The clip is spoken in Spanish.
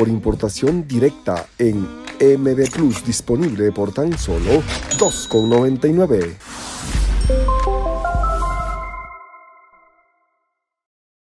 por importación directa en MB Plus disponible por tan solo 2,99.